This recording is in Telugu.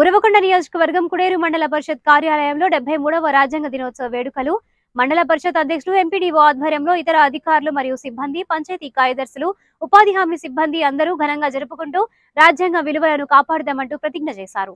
ఉరవకొండ నియోజకవర్గం కుడేరు మండల పరిషత్ కార్యాలయంలో డెబ్బై మూడవ రాజ్యాంగ దినోత్సవ వేడుకలు. మండల పరిషత్ అధ్యక్షుడు ఎంపీడీఓ ఆధ్వర్యంలో ఇతర అధికారులు మరియు సిబ్బంది పంచాయతీ కార్యదర్శులు ఉపాధి హామీ సిబ్బంది అందరూ ఘనంగా జరుపుకుంటూ రాజ్యాంగ విలువలను కాపాడుదామంటూ ప్రతిజ్ఞ చేశారు.